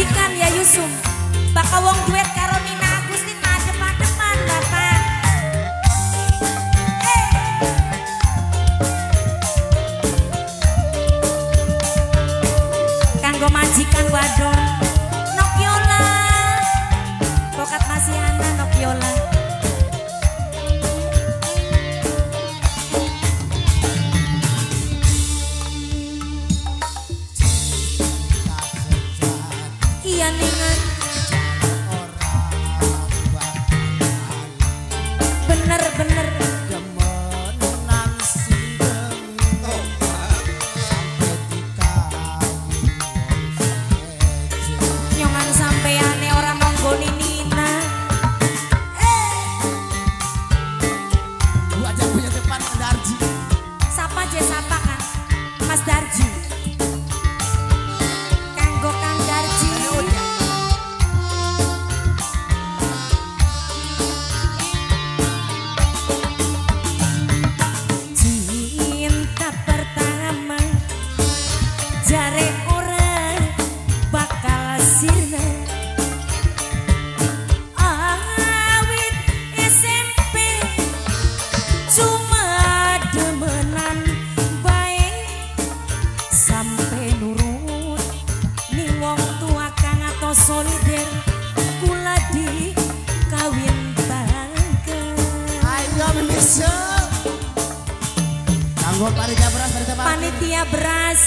majikan ya Yusuf. Bakal wong duet karo Nina Agustin madep-madepan Bapak. Kanggo majikan wadon kalian dengan Panitia beras, panitia parkir. Beras.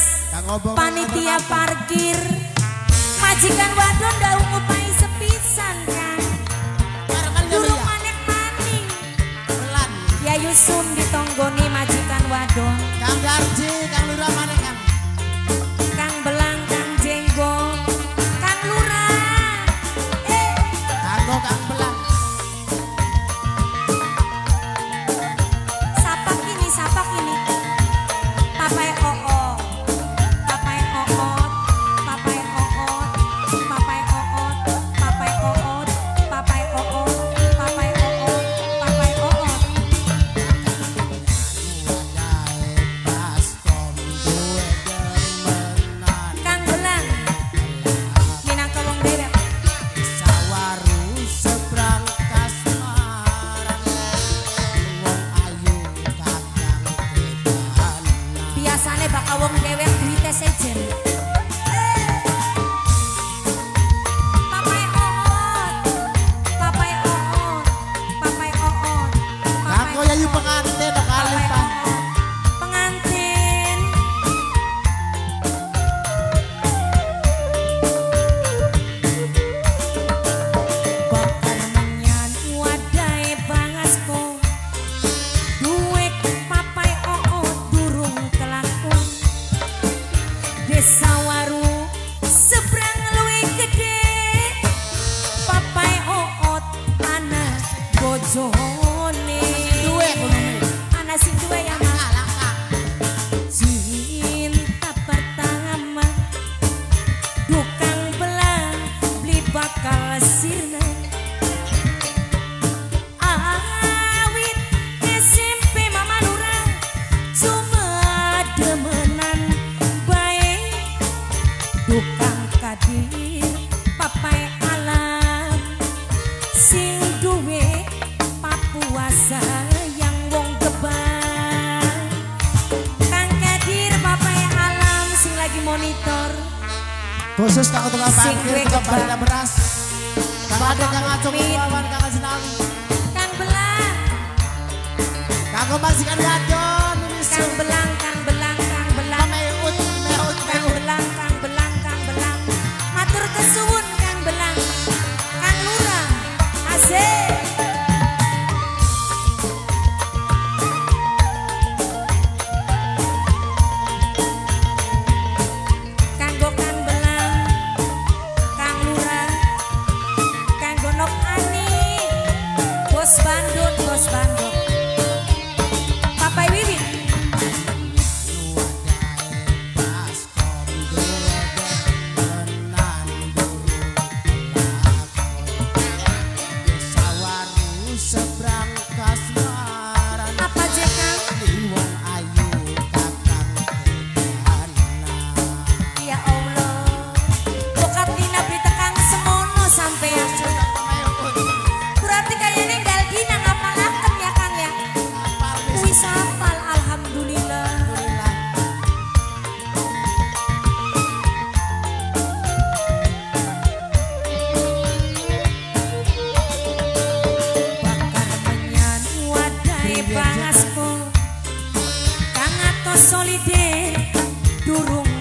Panitia parkir. Majikan wadon ndak ngupai sepisan kan. dulu maning-maning. ya Yusuf. Tukang belang beli bakal sirna. Awit SMP Mama Nura. Cuma demenan baik. Tukang kadir papai alam. Sing duwe Papua sayang wong gebang Kang kadir papai alam. Sing lagi monitor khusus kang tukang parkir tukang beras. Kang ada kang acung kawan kang senang kang belang. Kang masih kan gadon kang belang pangasko kang atos solide durung